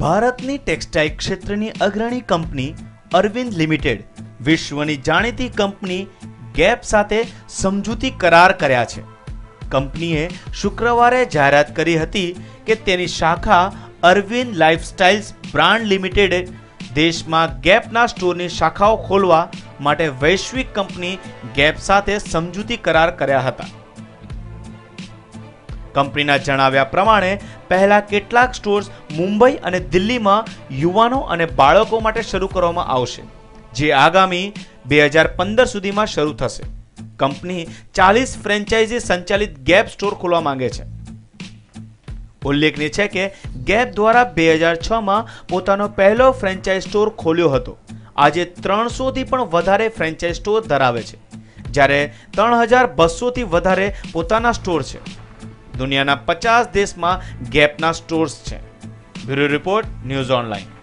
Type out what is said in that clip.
ભારતની ટેક્સટાઇલ ક્ષેત્રની અગ્રણી કંપની અરવિંદ લિમિટેડ વિશ્વની જાણીતી કંપની ગેપ સાથે સમજૂતી કરાર કર્યા છે. કંપનીએ શુક્રવારે જાહેરાત કરી હતી કે તેની શાખા અરવિંદ લાઇફસ્ટાઇલ્સ બ્રાન્ડ લિમિટેડે દેશમાં ગેપના સ્ટોરની શાખાઓ ખોલવા માટે વૈશ્વિક કંપની ગેપ સાથે સમજૂતી કરાર કર્યા હતા. કંપનીના જણાવ્યા પ્રમાણે, પહેલા કેટલાક સ્ટોર્સ મુંબઈ અને દિલ્હીમાં યુવાનો અને બાળકો માટે શરૂ કરવામાં આવશે, જે આગામી બે હજાર પંદર સુધીમાં શરૂ થશે. કંપની ચાલીસ ફ્રેન્ચાઇઝી સંચાલિત ગેપ સ્ટોર ખોલવા માંગે છે. ઉલ્લેખનીય છે કે, ગેપ દ્વારા બે હજાર છમાં પોતાનો પહેલો ફ્રેન્ચાઇઝ સ્ટોર ખોલ્યો હતો. આજે ત્રણસોથી પણ વધારે ફ્રેન્ચાઇઝ સ્ટોર ધરાવે છે. જ્યારે ત્રણ હજાર બસોથી વધારે પોતાના સ્ટોર છે. દુનિયાના પચાસ દેશમાં ગેપના સ્ટોર્સ છે. Bureau report news online.